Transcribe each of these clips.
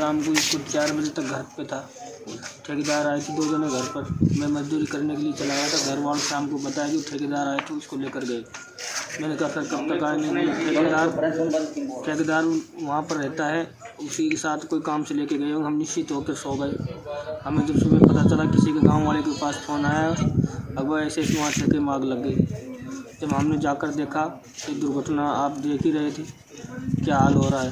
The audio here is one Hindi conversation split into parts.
शाम को इसको चार बजे तक घर पे था। ठेकेदार आए थे दो जने घर पर। मैं मजदूरी करने के लिए चला गया था। घर वालों शाम को बताया कि ठेकेदार आए थे, उसको लेकर गए। मैंने कहा, सर, कब तक आएँगे? ठेकेदार ठेकेदार वहाँ पर रहता है। उसी के साथ कोई काम से लेके गए हम निश्चित होकर सो गए। हमें जब सुबह पता चला किसी के गाँव वाले के पास फ़ोन आया, अब वो ऐसे वहाँ में आग लग गई जब हमने जाकर देखा तो दुर्घटना आप देख ही रहे थे। क्या हाल हो रहा है?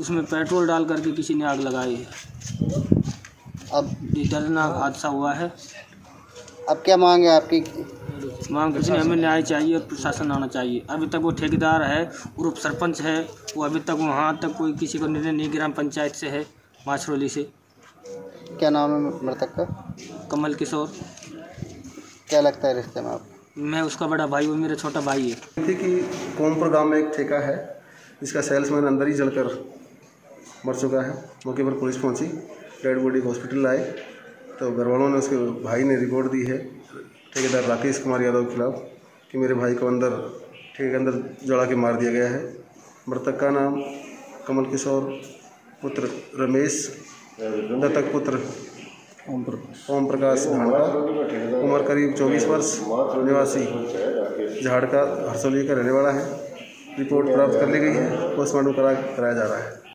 उसमें पेट्रोल डाल करके किसी ने आग लगाई है। अब दर्दनाक हादसा हुआ है। अब क्या मांग है आपकी? मांग कुछ नहीं हमें न्याय चाहिए और प्रशासन आना चाहिए। अभी तक वो ठेकेदार है ग्रुप सरपंच है वो अभी तक वहाँ तक कोई किसी को निर्णय नहीं ग्राम पंचायत से है माछरोली से। क्या नाम है मृतक का? कमल किशोर। क्या लगता है रिश्ते में आप? मैं उसका बड़ा भाई वो मेरा छोटा भाई है। थी कि कोमपुर गाँव में एक ठेका है, जिसका सेल्समैन अंदर ही जलकर मर चुका है। मौके पर पुलिस पहुँची, डेड बॉडी हॉस्पिटल लाए। तो घर वालों ने उसके भाई ने रिपोर्ट दी है, ठेकेदार राकेश कुमार यादव के खिलाफ, कि मेरे भाई को अंदर, ठेके के अंदर जड़ा के मार दिया गया है। मृतक का नाम कमल किशोर, पुत्र रमेश, दत्तक पुत्र ओम प्रकाश। झाड़का उम्र करीब 24 वर्ष निवासी झाड़का हरसोली का रहने वाला है। रिपोर्ट प्राप्त कर ली गई है। पोस्टमार्टम करा कराया जा रहा है।